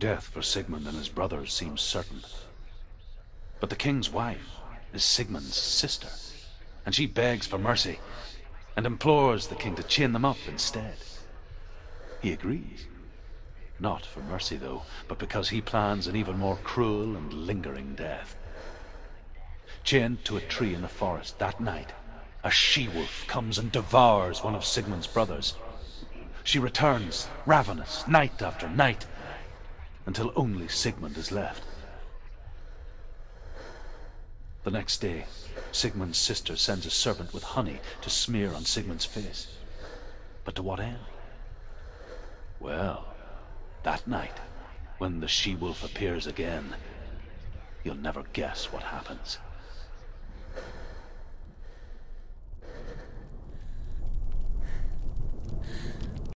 Death for Sigmund and his brothers seems certain. But the king's wife is Sigmund's sister, and she begs for mercy and implores the king to chain them up instead. He agrees. Not for mercy, though, but because he plans an even more cruel and lingering death. Chained to a tree in the forest that night, a she-wolf comes and devours one of Sigmund's brothers. She returns, ravenous, night after night, until only Sigmund is left. The next day, Sigmund's sister sends a servant with honey to smear on Sigmund's face. But to what end? Well, that night, when the she-wolf appears again, you'll never guess what happens.